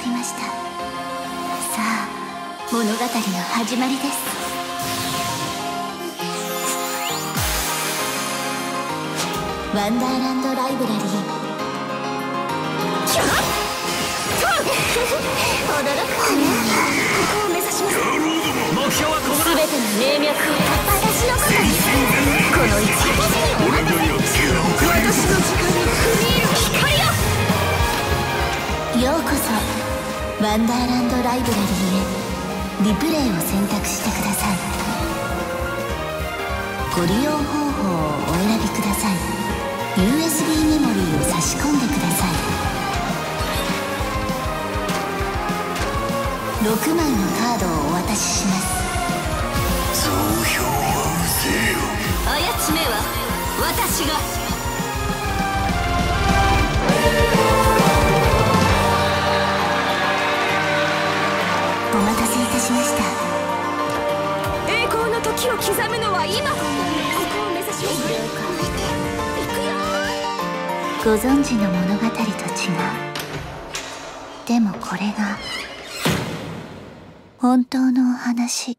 きました。さあ物語の始まりです。ワンダーランドライブラリー。驚くわね。ここを目指します。目標はここだ全ての名脈をワンダーランドライブラリーへリプレイを選択してください。ご利用方法をお選びください。USB メモリーを差し込んでください。6枚のカードをお渡しします。総評はうせえよ。あやつめは私がしました。栄光の時を刻むのは今。ここを目指します。ご存知の物語と違う。でもこれが本当のお話